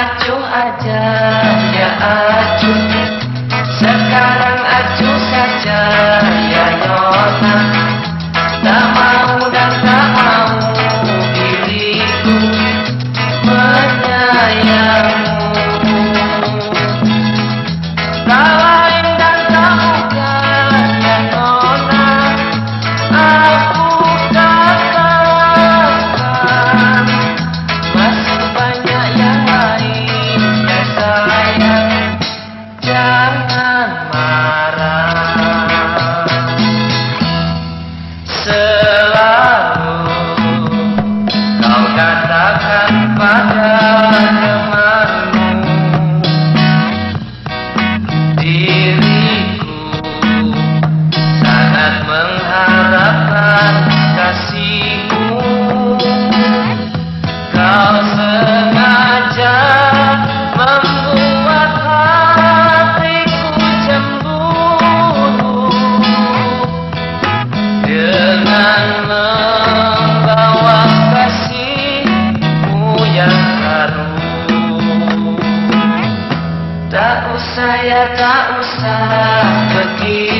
acuh aja ya acuh sekarang acuh saja ya nona tak mau dan tak mau diriku menyayangmu Kau Tak usah ya tak usah begitu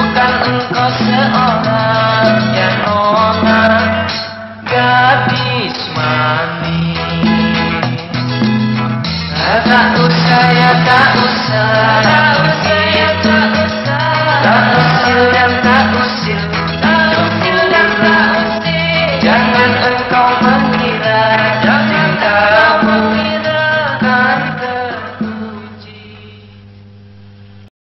Bukan engkau seorang yang nona Gadis manis.